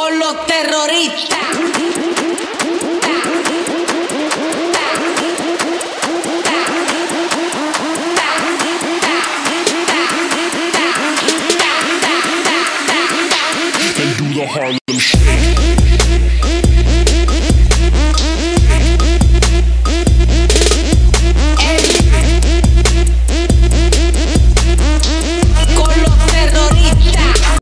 con los terroristas. Harlem